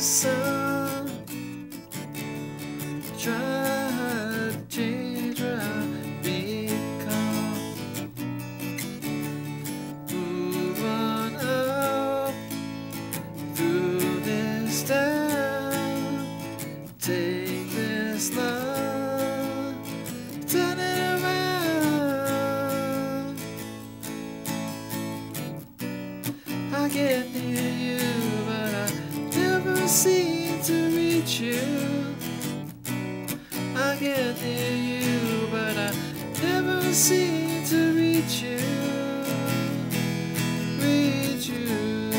sun. I become. Move on up through this town. Take this love, turn it around. I get near you, seem to reach you. I get near you, but I never seem to reach you. Reach you.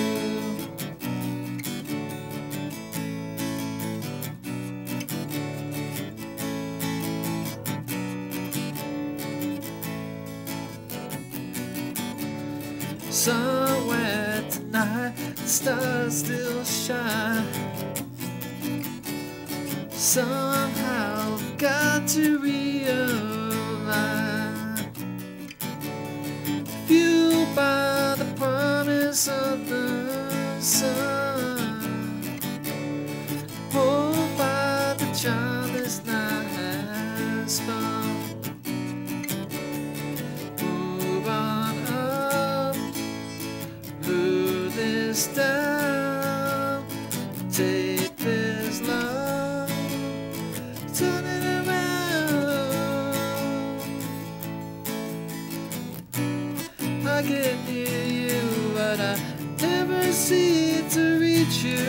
Somewhere the stars still shine. Somehow I've got to realign. Fueled by the promise of the sun. Pulled by the charm this down. Take this love, turn it around. I get near you, but I never seem to reach you.